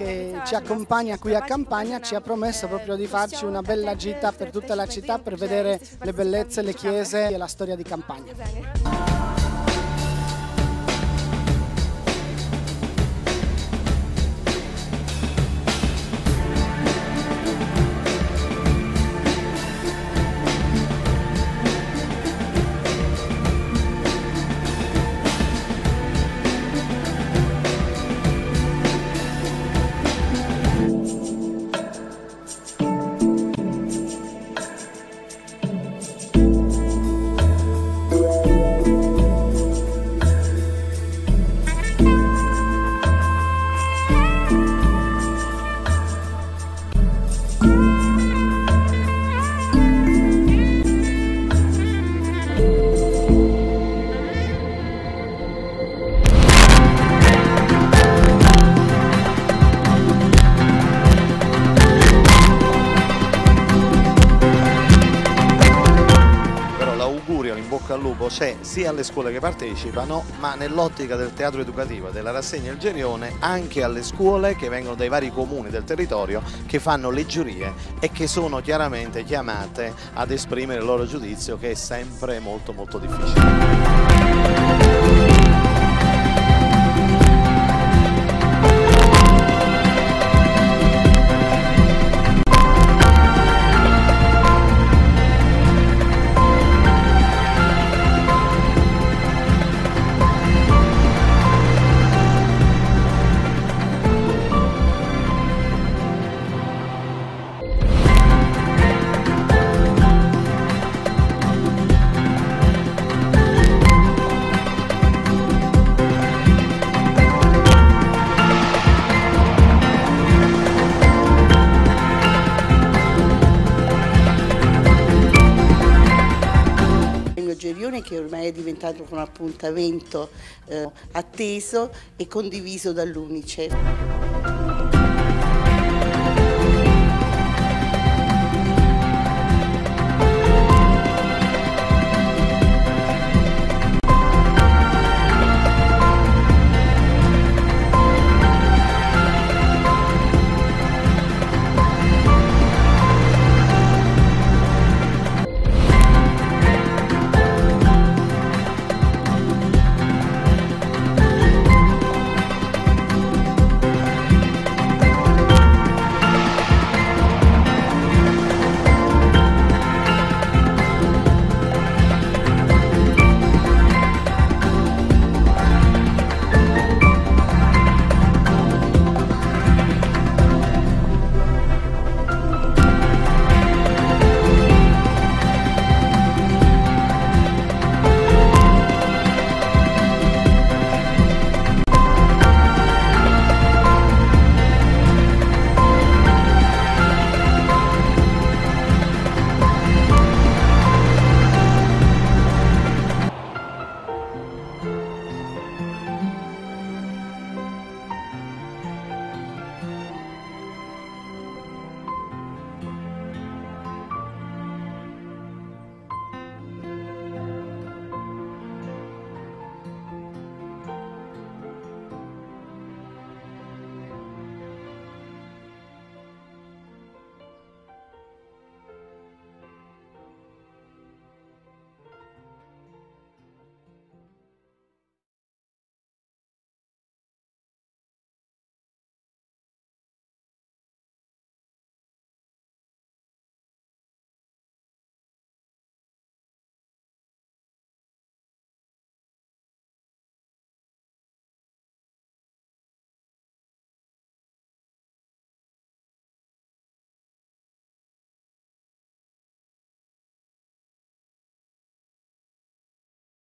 che ci accompagna qui a Campania ci ha promesso proprio di farci una bella gita per tutta la città per vedere le bellezze, le chiese e la storia di Campania. Bocca al lupo c'è sia alle scuole che partecipano, ma nell'ottica del teatro educativo della rassegna Il Gerione anche alle scuole che vengono dai vari comuni del territorio che fanno le giurie e che sono chiaramente chiamate ad esprimere il loro giudizio che è sempre molto molto difficile. Gerione che ormai è diventato un appuntamento eh, atteso e condiviso dall'Unicef.